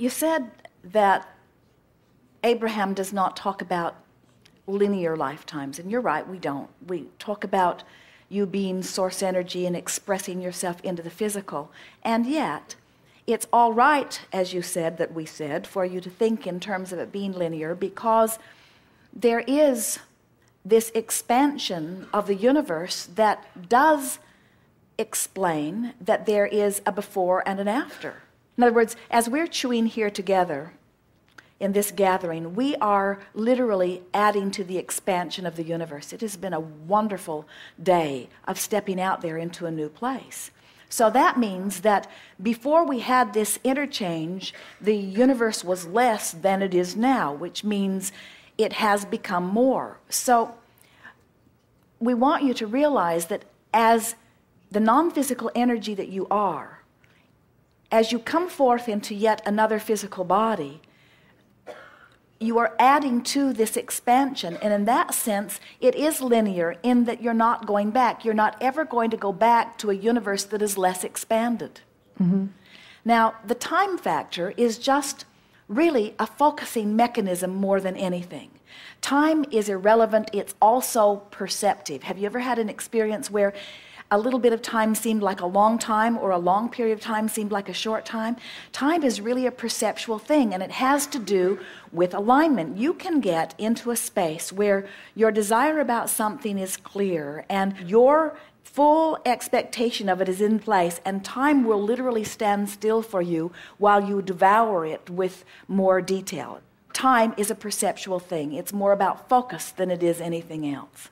You said that Abraham does not talk about linear lifetimes, and you're right, we don't. We talk about you being source energy and expressing yourself into the physical. And yet, it's all right, as you said, that we said, for you to think in terms of it being linear because there is this expansion of the universe that does explain that there is a before and an after. In other words, as we're chewing here together in this gathering, we are literally adding to the expansion of the universe. It has been a wonderful day of stepping out there into a new place. So that means that before we had this interchange, the universe was less than it is now, which means it has become more. So we want you to realize that as the non physical energy that you are, as you come forth into yet another physical body, you are adding to this expansion. And in that sense, it is linear in that you're not going back. You're not ever going to go back to a universe that is less expanded. Mm-hmm. Now, the time factor is just really a focusing mechanism more than anything. Time is irrelevant, it's also perceptive. Have you ever had an experience where a little bit of time seemed like a long time or a long period of time seemed like a short time. Time is really a perceptual thing and it has to do with alignment. You can get into a space where your desire about something is clear and your full expectation of it is in place, and time will literally stand still for you while you devour it with more detail. Time is a perceptual thing, it's more about focus than it is anything else.